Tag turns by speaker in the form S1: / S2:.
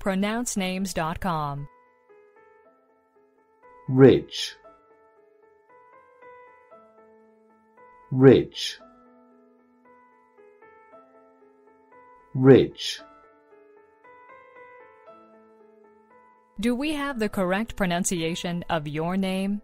S1: pronouncenames.com.
S2: ridge ridge ridge
S1: Do we have the correct pronunciation of your name?